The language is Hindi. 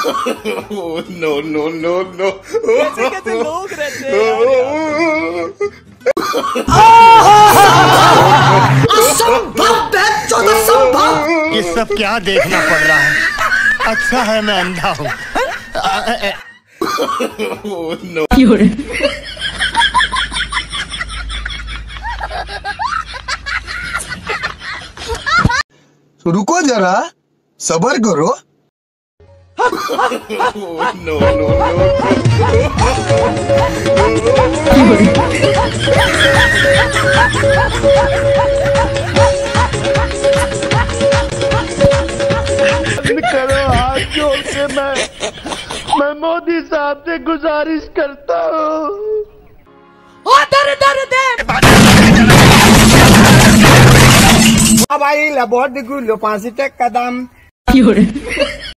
no, no, no, no. कैसे कैसे लोग रहते हैं यार यहाँ। ये सब क्या देखना पड़ रहा है अच्छा है मैं अंधा हूँ no. रुको जरा सबर करो no, no, no. करो हाथ जोड़ के मैं मैं मोदी साहब से गुजारिश करता हूँ। अब आई बहुत डिग्री लो पाँच टेक का दाम